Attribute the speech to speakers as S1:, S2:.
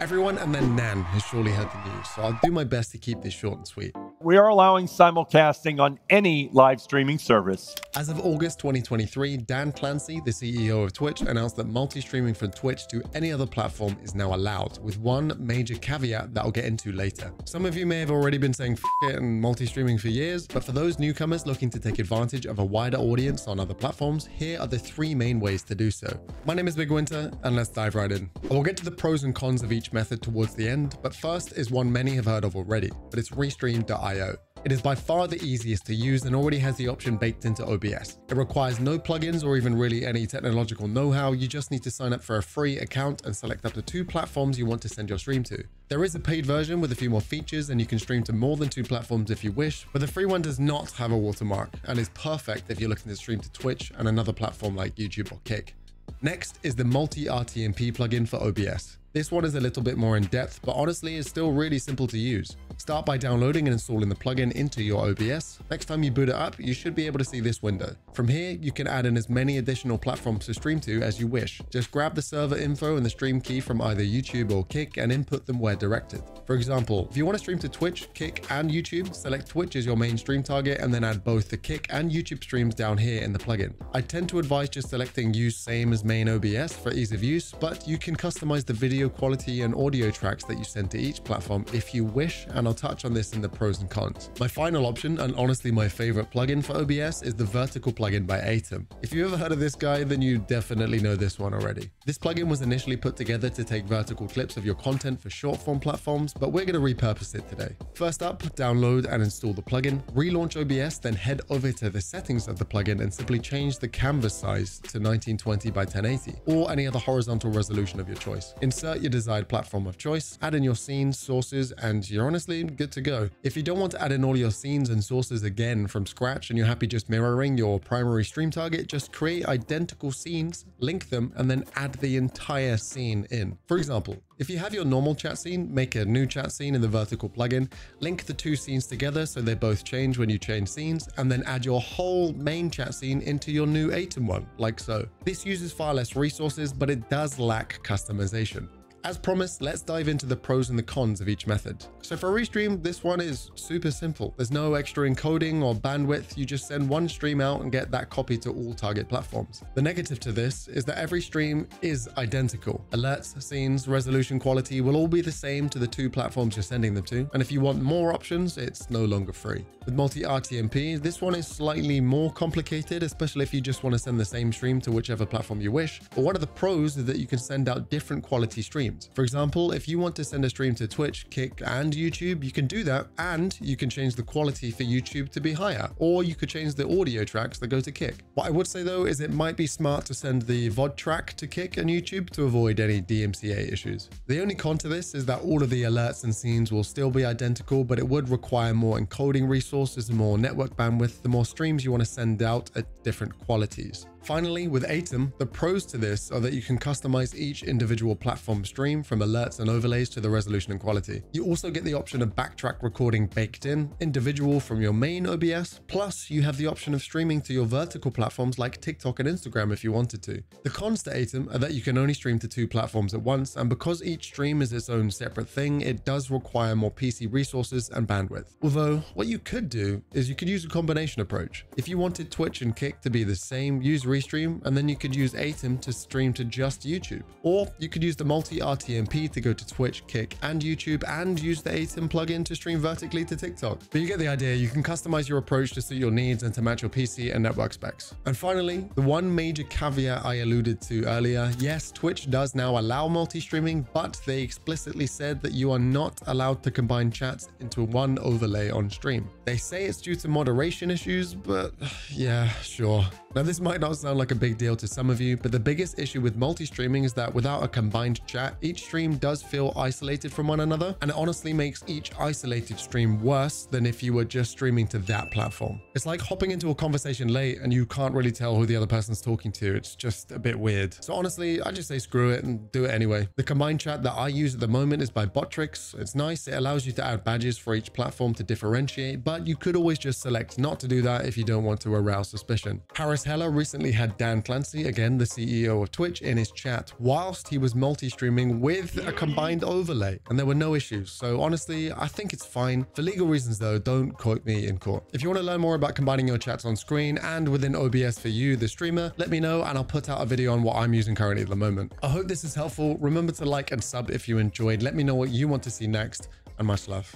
S1: Everyone and then nan has surely heard the news, so I'll do my best to keep this short and sweet.
S2: We are allowing simulcasting on any live streaming service.
S1: As of August 2023, Dan Clancy, the CEO of Twitch, announced that multi-streaming from Twitch to any other platform is now allowed, with one major caveat that I'll get into later. Some of you may have already been saying it and multi-streaming for years, but for those newcomers looking to take advantage of a wider audience on other platforms, here are the three main ways to do so. My name is BigWynter, and let's dive right in. I will get to the pros and cons of each method towards the end, but first is one many have heard of already, but it's Restream.io it is by far the easiest to use and already has the option baked into OBS. It requires no plugins or even really any technological know-how. You just need to sign up for a free account and select up to two platforms you want to send your stream to. There is a paid version with a few more features and you can stream to more than two platforms if you wish, but the free one does not have a watermark and is perfect if you're looking to stream to Twitch and another platform like YouTube or Kick. Next is the multi-RTMP plugin for OBS. This one is a little bit more in depth, but honestly is still really simple to use. Start by downloading and installing the plugin into your OBS. Next time you boot it up, you should be able to see this window. From here, you can add in as many additional platforms to stream to as you wish. Just grab the server info and the stream key from either YouTube or Kick and input them where directed. For example, if you want to stream to Twitch, Kick, and YouTube, select Twitch as your main stream target and then add both the Kick and YouTube streams down here in the plugin. I tend to advise just selecting use same as main OBS for ease of use, but you can customize the video quality and audio tracks that you send to each platform if you wish, and I'll touch on this in the pros and cons. My final option, and honestly my favorite plugin for OBS, is the vertical plugin by Aitum. If you've ever heard of this guy, then you definitely know this one already. This plugin was initially put together to take vertical clips of your content for short form platforms, but we're going to repurpose it today. First up, download and install the plugin, relaunch OBS, then head over to the settings of the plugin and simply change the canvas size to 1920 by 1080 or any other horizontal resolution of your choice. Insert your desired platform of choice, add in your scenes, sources, and you're honestly good to to go. If you don't want to add in all your scenes and sources again from scratch and you're happy just mirroring your primary stream target, just create identical scenes, link them, and then add the entire scene in. For example, if you have your normal chat scene, make a new chat scene in the vertical plugin, link the two scenes together so they both change when you change scenes, and then add your whole main chat scene into your new Aitum one, like so. This uses far less resources, but it does lack customization. As promised, let's dive into the pros and the cons of each method. So for Restream, this one is super simple. There's no extra encoding or bandwidth. You just send one stream out and get that copy to all target platforms. The negative to this is that every stream is identical. Alerts, scenes, resolution quality will all be the same to the two platforms you're sending them to. And if you want more options, it's no longer free. With multi-RTMP, this one is slightly more complicated, especially if you just want to send the same stream to whichever platform you wish. But one of the pros is that you can send out different quality streams For example, if you want to send a stream to Twitch, Kick, and YouTube, you can do that, and you can change the quality for YouTube to be higher, or you could change the audio tracks that go to Kick. What I would say though is it might be smart to send the VOD track to Kick and YouTube to avoid any DMCA issues. The only con to this is that all of the alerts and scenes will still be identical, but it would require more encoding resources and more network bandwidth the more streams you want to send out at different qualities. Finally, with Aitum, the pros to this are that you can customize each individual platform stream from alerts and overlays to the resolution and quality. You also get the option of backtrack recording baked in, individual from your main OBS, plus you have the option of streaming to your vertical platforms like TikTok and Instagram if you wanted to. The cons to Aitum are that you can only stream to two platforms at once, and because each stream is its own separate thing, it does require more PC resources and bandwidth. Although, what you could do is you could use a combination approach. If you wanted Twitch and Kick to be the same, use restream, and then you could use Aitum to stream to just YouTube. Or you could use the multi-RTMP to go to Twitch, Kick, and YouTube, and use the Aitum plugin to stream vertically to TikTok. But you get the idea, you can customize your approach to suit your needs and to match your PC and network specs. And finally, the one major caveat I alluded to earlier, yes, Twitch does now allow multi-streaming, but they explicitly said that you are not allowed to combine chats into one overlay on stream. They say it's due to moderation issues, but yeah, sure. Now this might not sound like a big deal to some of you, but the biggest issue with multi-streaming is that without a combined chat, each stream does feel isolated from one another, and it honestly makes each isolated stream worse than if you were just streaming to that platform. It's like hopping into a conversation late and you can't really tell who the other person's talking to. It's just a bit weird. So honestly, I just say screw it and do it anyway. The combined chat that I use at the moment is by Botrix. It's nice. It allows you to add badges for each platform to differentiate, but you could always just select not to do that if you don't want to arouse suspicion. Harris Heller recently had Dan Clancy, again the CEO of Twitch, in his chat whilst he was multi-streaming with a combined overlay, and there were no issues. So honestly, I think it's fine. For legal reasons though, don't quote me in court. If you want to learn more about combining your chats on screen and within OBS for you, the streamer, let me know and I'll put out a video on what I'm using currently at the moment. I hope this is helpful. Remember to like and sub if you enjoyed. Let me know what you want to see next and much love.